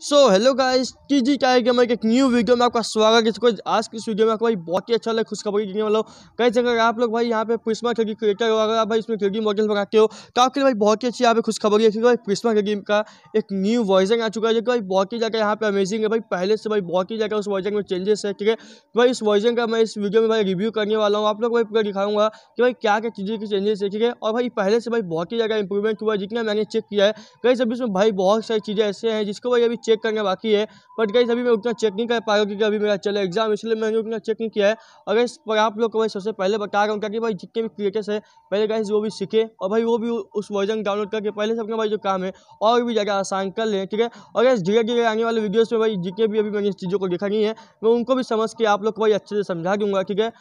So hello guys T G का gamer के एक न्यू वीडियो में आपका स्वागत है। इसको आज की इस वीडियो में आपको भाई बहुत ही अच्छा लगे, खुशखबरी देने वाला हूँ। कई जगह आप लोग भाई यहाँ पे प्रिस्मा खेगी क्रिएटर हो, अगर आप भाई इसमें खेगी मॉडल बनाते हो तो आपके लिए भाई बहुत ही अच्छी यहाँ पे खुशखबरी है, क्योंकि भाई प्रिस्मा खेगी का एक न्यू वर्जन आ चुका है, जो कि भाई बहुत ही जगह यहाँ पे अमेजिंग है। भाई पहले से भाई बहुत ही जगह उस वर्जन में चेंजेस है, ठीक है? भाई इस वर्जन का मैं इस वीडियो में भाई रिव्यू करने वाला हूँ। आप लोग भाई पूरा दिखाऊँगा कि भाई क्या क्या चीज़ें की चेंजेस है, ठीक है? और भाई पहले से भाई बहुत ही जगह इंप्रूवमेंट हुआ है, जितना मैंने चेक किया है। कई सभी इसमें भाई बहुत सारी चीज़ें ऐसे हैं, जिसको भाई अभी चेक करना बाकी है। बट गाइस अभी मैं उतना चेक नहीं कर पाया क्योंकि अभी मेरा चला एग्ज़ाम इसलिए मैंने उतना चेक नहीं किया है। और इस पर आप लोग को भाई सबसे पहले बता रहा हूँ ताकि भाई जितने भी क्रिएटर्स है, पहले गाइस वो भी सीखे और भाई वो भी उस वर्जन डाउनलोड करके पहले से अपना भाई जो काम है, और भी ज़्यादा आसान कर लें, ठीक है? और गाइस धीरे धीरे आने वाले वीडियोज़ में भाई जितने भी अभी मैंने इस चीज़ों को देखा नहीं है, मैं उनको भी समझ के आप लोग को भाई अच्छे से समझा दूँगा, ठीक है?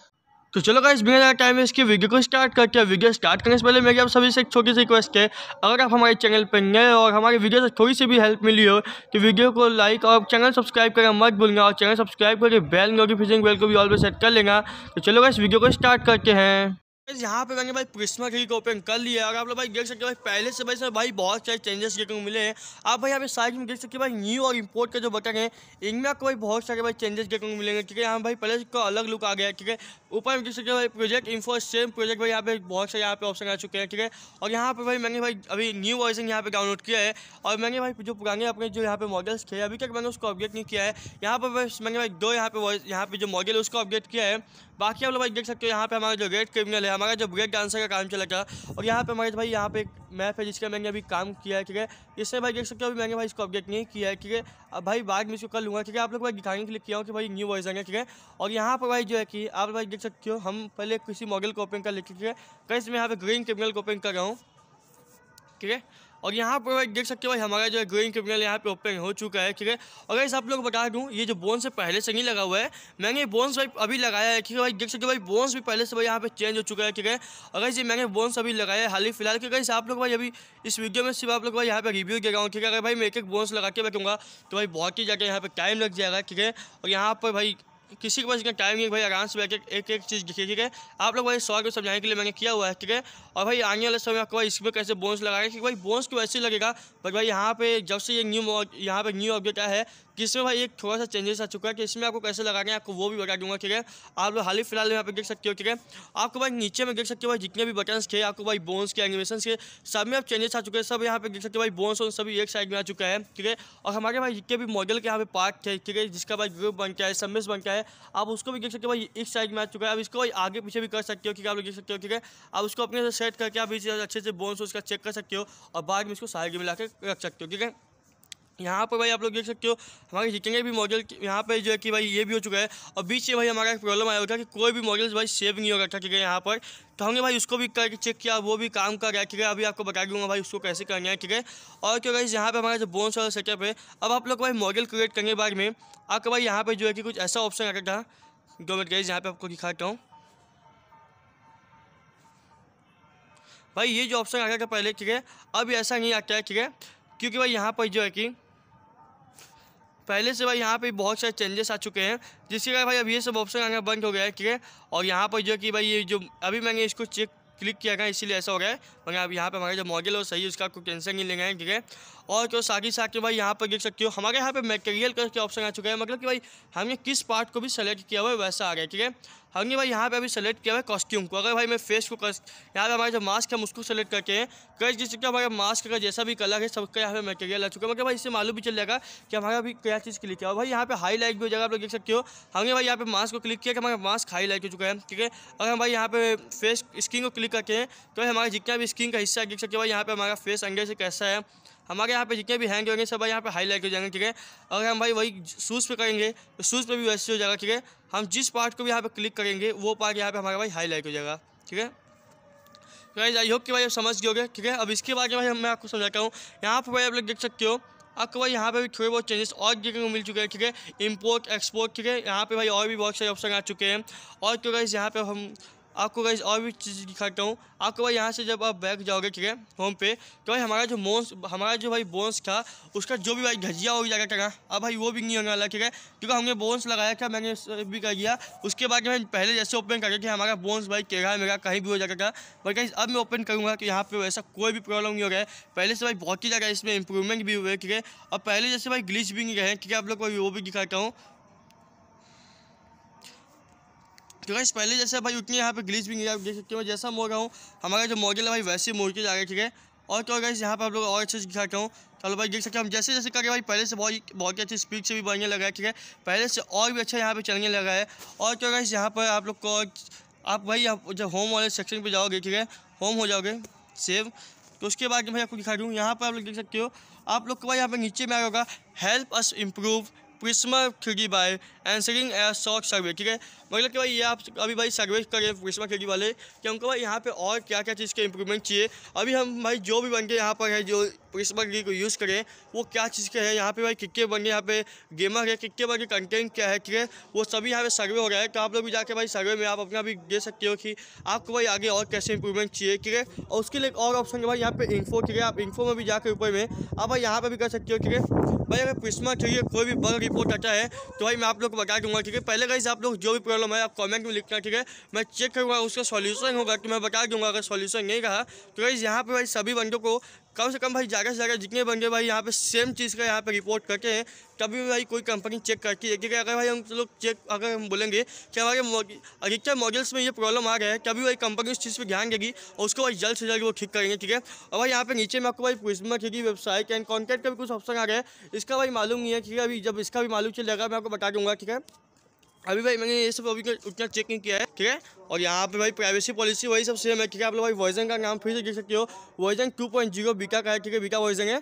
तो चलो गाइस बिना ज़्यादा टाइम है, इसकी वीडियो को स्टार्ट करते हैं। वीडियो स्टार्ट करने से पहले मेरी आप सभी से एक छोटी सी रिक्वेस्ट है। अगर आप हमारे चैनल पर नए हो और हमारी वीडियो से थोड़ी सी भी हेल्प मिली हो तो वीडियो को लाइक और चैनल सब्सक्राइब करना मत भूलना और चैनल सब्सक्राइब करके बेल नोटिफिकेशन बेल को भी ऑल पर सेट कर लेना। तो चलो गाइस वीडियो को स्टार्ट करते हैं। यहाँ पे मैंने भाई प्रिस्मा की ओपन कर लिया है और आप लोग भाई देख सकते हो भाई पहले से भाई भाई बहुत सारे चेंजेस देखने को मिले हैं आप भाई यहाँ पे साइड में देख सकते हो भाई न्यू और इम्पोर्ट के जो बटन है इनमें आपको भाई बहुत सारे भाई चेंजेस देखने को मिलेंगे है यहाँ भाई पहले का अलग लुक आ गया ठीक है ऊपर में देख सकते हो भाई प्रोजेक्ट इन्फो सेम प्रोजेक्ट भाई यहाँ पे बहुत सारे यहाँ पे ऑप्शन आ चुके हैं ठीक है और यहाँ पर भाई मैंने भाई अभी न्यू वर्जन यहाँ पे डाउनलोड किया है और मैंने भाई जो पुराने अपने जो यहाँ पे मॉडल्स थे अभी तक मैंने उसको अपडेट नहीं किया है यहाँ पर मैंने भाई दो यहाँ पे यहाँ पे जो मॉडल है उसको अपडेट किया है बाकी आप लोग भाई देख सकते हो यहाँ पे हमारा जो रेड क्रिमिनल है हमारा जो ब्रेक डांसर का काम चला था, और यहाँ पे हमारे भाई, यहाँ पे एक मैप है जिसका मैंने अभी काम किया है, ठीक है? इससे भाई देख सकते हो, अभी मैंने भाई इसको अपडेट नहीं किया है, ठीक है? अब भाई बाद में इसको कर लूँगा, ठीक है? आप लोग भाई दिखाने के लिए किया हूँ कि भाई न्यू वर्जन है, ठीक है? और यहाँ पर भाई जो है कि आप भाई देख सकते हो, हम पहले किसी मॉडल को ओपन कर लेते ठीक है? कैसे मैं यहाँ पे ग्रीन क्रिमिनल को ओपन कर रहा हूँ, ठीक है? और यहाँ पर भाई देख सकते हो भाई, हमारा जो है ग्रीन क्रिमिनल यहाँ पे ओपन हो चुका है, ठीक है? और इस आप लोग बता दूँ, ये जो बोन्स है पहले से नहीं लगा हुआ है, मैंने बोन्स भाई अभी लगाया है, ठीक है भाई? देख सकते हो भाई बोन्स भी पहले से भाई यहाँ पे चेंज हो चुका है, ठीक है? अगर ये मैंने बोन्स अभी लगाया है हाल ही फ़िलहाल क्योंकि आप लोग भाई अभी इस वीडियो में सिर्फ़ आप लोग भाई यहाँ पे रिव्यू दे रहा हूँ, ठीक है? अगर भाई मैं एक एक बोन्स लगा के बैठूँगा तो भाई बहुत ही ज़्यादा यहाँ पर टाइम लग जाएगा, ठीक है? और यहाँ पर भाई किसी के पास इतना टाइम नहीं भाई आराम से बैठे एक एक चीज़ दिखी ठीक है? आप लोग भाई सौ को समझाने के लिए मैंने किया हुआ है, ठीक है? और भाई आने वाले समय आपको भाई इसमें कैसे बोन्स लगाएगा क्योंकि भाई बोन्स तो ऐसे लगेगा? बट भाई यहाँ पे जब से ये न्यू यहाँ पे न्यू अपडेट आया है, जिसमें भाई एक थोड़ा सा चेंजेस आ चुका है कि इसमें आपको कैसे लगाना है, आपको वो भी बता दूँगा, ठीक है? आप लोग हाल ही फ़िलहाल यहाँ पे देख सकते हो, ठीक है? आपको भाई नीचे में देख सकते हो भाई जितने भी बटन्स थे, आपको भाई बोन्स के एनिमेशन के, सब में अब चेंजेस आ चुके हैं, सब यहाँ पे देख सकते हो भाई बोन्स और सभी एक साइड में आ चुका है, ठीक है? और हमारे भाई जितने भी मॉडल के यहाँ पे पार्ट थे, ठीक है? जिसका भाई ग्रुप बन है सबमिस बन है आप उसको भी देख सकते हो भाई, इस साइज़ में आ चुका है। अब इसको आगे पीछे भी कर सकते हो, ठीक है? आप लोग देख सकते हो, ठीक है? आप उसको अपने से सेट करके आप इस अच्छे से बोन्स उसका चेक कर सकते हो और बाद में इसको साइड में ला रख सकते हो, ठीक है? यहाँ पर भाई आप लोग देख सकते हो, हमारे जितने भी मॉडल यहाँ पे जो है कि भाई ये भी हो चुका है। और बीच में भाई हमारा एक प्रॉब्लम आया था कि कोई भी मॉडल्स भाई सेव नहीं हो रखा ठीक है यहाँ पर। तो हमने भाई उसको भी करके चेक किया, वो भी काम कर रहा है, ठीक है। अभी आपको बता दूँगा भाई उसको कैसे करना है, ठीक है। और क्या भाई यहाँ पर हमारा जो बोन्स वाला सेटअप है, अब आप लोग भाई मॉडल क्रिएट करने के बाद में आपको भाई यहाँ पर जो है कि कुछ ऐसा ऑप्शन आ रखा दो मिनट गए यहाँ पर आपको दिखाता हूँ। भाई ये जो ऑप्शन आ गया था पहले, ठीक है। अब ऐसा नहीं आता है, ठीक है। क्योंकि भाई यहाँ पर जो है कि पहले से भाई यहाँ पे बहुत सारे चेंजेस आ चुके हैं। जिसके कारण भाई अभी ये सब ऑप्शन आना बंद हो गया है, ठीक है? और यहाँ पर जो कि भाई ये जो, अभी मैंने इसको चेक क्लिक किया गया इसीलिए ऐसा हो गया है। मगर अब यहाँ पे हमारा जो मॉडल हो सही उसका कोई टेंशन नहीं लेना है, ठीक है? और तो साथ ही साथ के भाई यहाँ पर देख सकते हो, हमारे यहाँ पे मेटेरियल करके ऑप्शन आ चुका है। मतलब कि भाई हमने किस पार्ट को भी सेलेक्ट किया हुआ है, वैसा आ गया ठीक है? हमने भाई, यहाँ पे अभी सेलेक्ट किया है कॉस्ट्यूम को। अगर भाई मैं फेस को कस यहाँ पे हमारे जो मास्क है उसको सेलेक्ट करके हैं। कर जिस सकते हमारे मास्क का जैसा भी कलर है, सबका यहाँ पे मटेरियल आ चुका है। मतलब भाई, इससे मालूम भी चल जाएगा कि हमारा अभी क्या चीज़ क्लिक किया और भाई, यहाँ पे हाई लाइट भी हो जाएगा, आप लोग देख सकते हो। हमने भाई, यहाँ पे मास्क को क्लिक किया कि हमारा मास्क हाई लाइट हो चुका है। ठीक है? अगर हम भाई यहाँ पे फेस स्क्रीन को क्लिक करके हैं तो हमारे जितना भी स्क्रीन का हिस्सा है, देख सकते हो भाई, यहाँ पे हमारा फेस अंदर से कैसा है। हमारे यहाँ पे जितने भी हैंग होंगे सब यहाँ पे हाईलाइट हो जाएँगे, ठीक है? अगर हम भाई वही शूज़ पे करेंगे तो शूज़ पे भी वैसे हो जाएगा, ठीक है? हम जिस पार्ट को भी यहाँ पे क्लिक करेंगे, वो पार्ट यहाँ पे हमारा भाई हाई हाईलाइट हो जाएगा, ठीक है? गाइज़ आई होप कि भाई आप समझ गए ठीक है? अब इसके बाद भाई मैं आपको समझाता हूँ। यहाँ पर भाई आप लोग देख सकते हो आपको भाई यहाँ पे भी थोड़े बहुत चेंजेस और देखने को मिल चुके हैं, ठीक है? इंपोर्ट एक्सपोर्ट ठीक है? यहाँ पे भाई और भी बहुत सारे ऑप्शन आ चुके हैं। और तो गाइज़ यहाँ पे हम आपको गाइस और भी चीज़ दिखाता हूँ। आपको भाई यहाँ से जब आप बैक जाओगे, ठीक है होम पे तो भाई हमारा जो मोन्स हमारा जो भाई बोन्स था, उसका जो भी भाई घजिया हो जाएगा क्या अब भाई वो भी नहीं होने वाला, ठीक है? क्योंकि हमने बोन्स लगाया था, मैंने भी कर दिया। उसके बाद मैं पहले जैसे ओपन कर कि हमारा बोन्स भाई टेढ़ा मेरा कहीं भी हो जाएगा बट गाइस अब मैं ओपन करूँगा कि यहाँ पर वैसा कोई भी प्रॉब्लम नहीं हो गया है। पहले से भाई बहुत ही ज़्यादा इसमें इंप्रूवमेंट भी हुए, ठीक है? और पहले जैसे भाई ग्लिच भी नहीं रहे, ठीक है? आप लोग को वो भी दिखाता हूँ। तो गाइस पहले जैसे भाई उतनी यहाँ पे ग्लिच भी नहीं आप देख सकते हो। जैसा मोड़ रहा हूँ, हमारा जो मॉडल है भाई, वैसे मोड़ के जा रहा ठीक है? और क्या गाइस यहाँ पे आप लोग और अच्छे से दिखाता हूँ। चलो भाई, देख सकते हैं, हम जैसे जैसे करके भाई, पहले से बहुत बहुत ही अच्छी स्पीड से भी बढ़ने लगा है, ठीक है? पहले से और भी अच्छा यहाँ पे चलने लगा है। और क्या गाइस यहाँ पर आप लोग को आप भाई, आप जब होम वाले सेक्शन पर जाओगे, ठीक है? होम हो जाओगे सेव तो उसके बाद भाई आपको दिखा दूँ यहाँ पर आप लोग देख सकते हो। आप लोग को भाई, यहाँ पर नीचे में आया होगा help us improve Prisma three by answering a short survey ठीक है? मतलब कि भाई ये आप अभी भाई सर्वे करें प्रिस्मा थ्री वाले, कि हमको भाई यहाँ पे और क्या क्या चीज़ के इंप्रूवमेंट चाहिए? अभी हम भाई जो भी बन के यहाँ पर है, जो प्रिस्मा थ्री को यूज़ करें, वो क्या चीज़ के है? यहाँ पे भाई किक्के बन गए? यहाँ पे गेमर है किक्के बन के कंटेंट क्या है, ठीक है? वो सभी यहाँ पे सर्वे हो रहा है तो आप लोग भी जाके भाई सर्वे में आप अपना भी दे सकते हो कि आपको भाई आगे और कैसे इंप्रूवमेंट चाहिए, ठीक है? और उसके लिए और ऑप्शन है भाई यहाँ पे इन्फो ठीक है? आप इन्फो में भी जाकर ऊपर में आप भाई यहाँ पर भी कर सकते हो, ठीक है? भाई अगर प्रिस्मा चाहिए कोई भी बग रिपोर्ट आता है तो भाई मैं आप लोग को बता दूँगा, ठीक है? पहले का आप लोग जो भी प्रॉब्लम है, आप कमेंट में लिखना, ठीक है? मैं चेक करूँगा, उसका सॉल्यूशन होगा कि मैं बता दूँगा, अगर सॉल्यूशन नहीं रहा तो भाई यहाँ पे भाई सभी बंदों को कम से कम भाई ज़्यादा से ज़्यादा जितने बंदे भाई यहाँ पे सेम चीज़ का यहाँ पे रिपोर्ट करते हैं, तभी भाई कोई कंपनी चेक करती है क्योंकि अगर भाई हम लोग चेक अगर हम बोलेंगे कि हमारे अधिकतर मॉडल्स में ये प्रॉब्लम आ गया है, तभी भाई कंपनी उस चीज़ पर ध्यान देगी और उसको भाई जल्द से जल्द वो ठीक करेंगे, ठीक है? और भाई यहाँ पे नीचे में आपको भाई प्रिज्मा की वेबसाइट एंड कॉन्टैक्ट का भी कुछ ऑप्शन आ गया है, इसका भाई मालूम नहीं है, ठीक है? अभी जब इसका भी मालूम चल जाएगा मैं आपको बता दूँगा ठीक है? अभी भाई मैंने ये सब अभी उतना चेक नहीं किया है, ठीक है? और यहाँ पे भाई प्राइवेसी पॉलिसी वही सब सेम है, ठीक है? आप लोग भाई वर्जन का नाम फिर से देख सकते हो। वर्जन टू पॉइंट ज़ीरो बीका का है, ठीक है? बीका वर्जन है।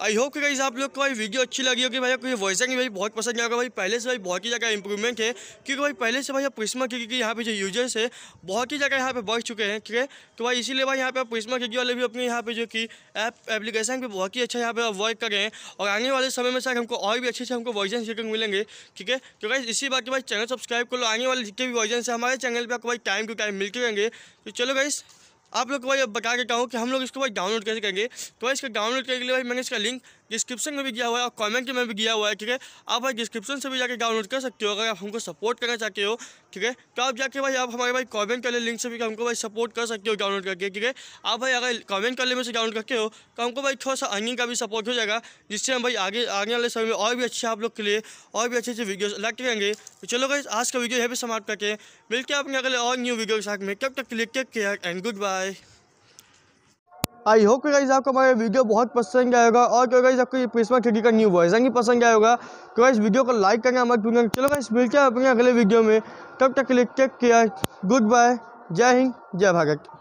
आई होप कि आप लोग को भाई वीडियो अच्छी लगी होगी भाई आपको वॉइस भी भाई बहुत पसंद आएगा भाई पहले से भाई बहुत ही ज़्यादा इंप्रूवमेंट है, क्योंकि भाई पहले से भाई आप प्रिस्मा क्योंकि यहाँ पे जो यूज़र्स है, बहुत ही जगह यहाँ पे बढ़ चुके हैं, ठीक है? तो भाई इसीलिए भाई यहाँ पे प्रिस्मा क्योंकि वाले भी अपने यहाँ पे जो कि ऐप एप्लीकेशन पे बहुत ही अच्छा यहाँ पे वर्क कर रहे हैं। और आने वाले समय में सर हमको और भी अच्छे से हमको वर्जन सीखने मिलेंगे, ठीक है? तो भाई इसी बात के भाई चैनल सब्सक्राइब कर लो। आने वाले जितने भी वर्जन है, हमारे चैनल पर आपको भाई टाइम टू टाइम मिलते रहेंगे। तो चलो गाइस आप लोग को भाई बता के कहूँ कि हम लोग इसको भाई डाउनलोड कैसे करेंगे? तो भाई इसका डाउनलोड करने के लिए भाई मैंने इसका लिंक डिस्क्रिप्शन में भी दिया हुआ है और कमेंट में भी दिया हुआ है, ठीक है? आप भाई डिस्क्रिप्शन से भी जाके डाउनलोड कर सकते हो, अगर आप हमको सपोर्ट करना चाहते हो, ठीक है? तो आप जाके भाई, आप हमारे भाई कमेंट कर ले लिंक से भी हमको भाई सपोर्ट कर सकते हो डाउनलोड करके, ठीक है? आप भाई अगर कमेंट कर ले में से डाउनलोड करके हो तो हमको भाई थोड़ा सा अर्निंग का भी सपोर्ट हो जाएगा, जिससे हम भाई आगे आने वाले समय में और भी अच्छे आप लोग के लिए, और भी अच्छे अच्छे वीडियोज़ लगते रहेंगे तो चलो भाई आज का वीडियो यहाँ भी समाप्त करके मिलते आपने अगले और न्यू वीडियो के साथ में। कब तक click take care and good bye I hope कि गाइज़ आपको हमारा वीडियो बहुत पसंद आएगा और क्यों गाइज़ आपको ये प्रिस्मा थ्री का न्यू वर्जन ही पसंद आएगा। तो इस वीडियो को लाइक करना मत भूलेंगे चलो गाइज़ मिलते हैं अपने अगले वीडियो में। तब तक के लिए टेक केयर गुड बाय जय हिंद, जय भारत।